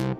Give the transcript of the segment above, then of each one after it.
Yeah,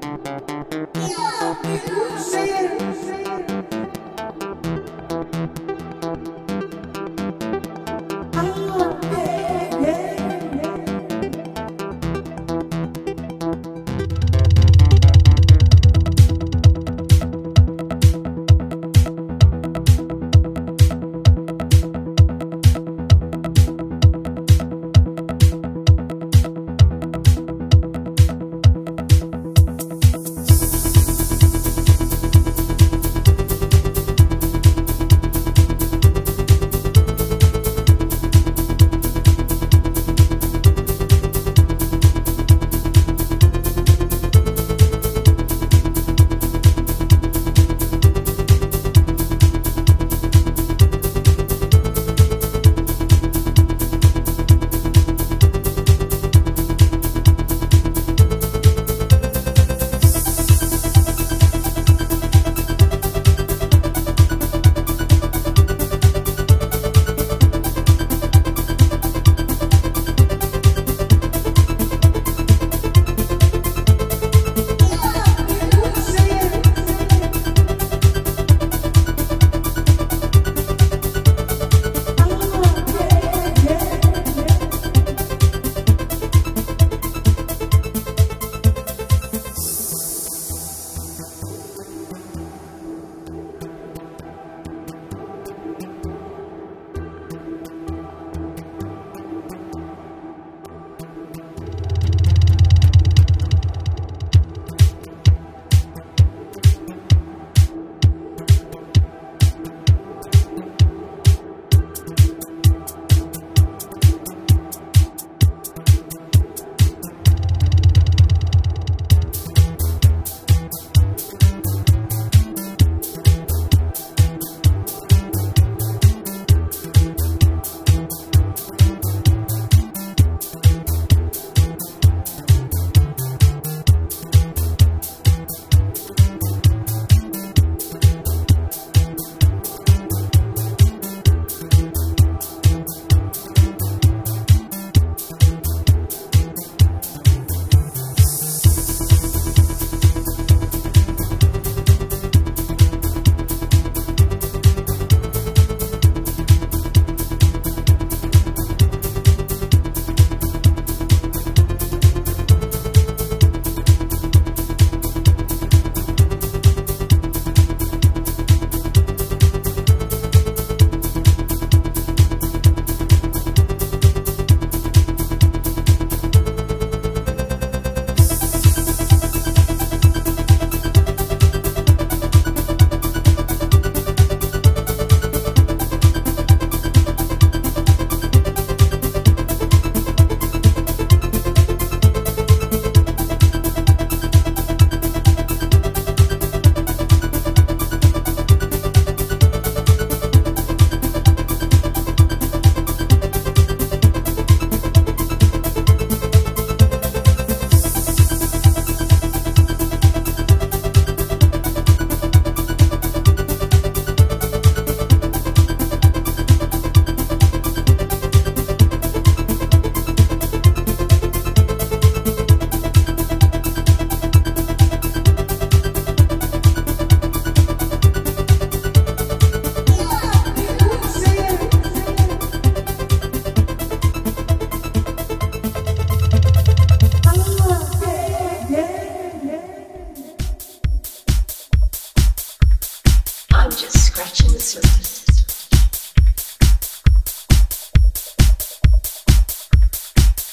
just scratching the surface.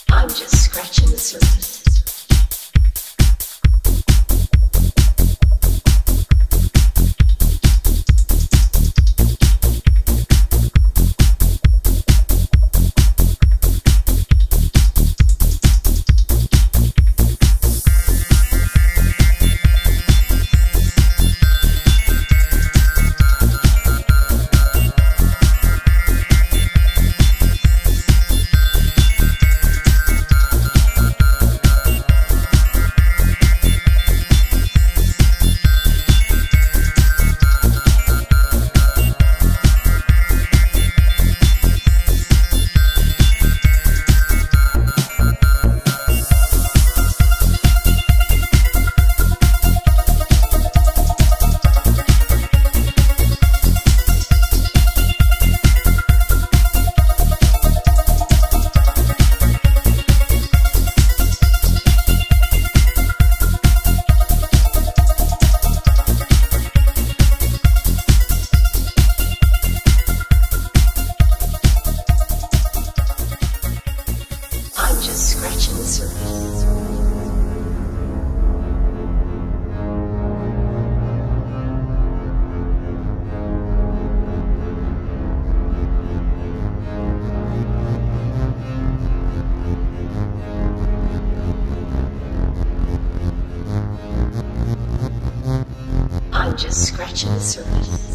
I'm just scratching the surface. Just scratching the surface.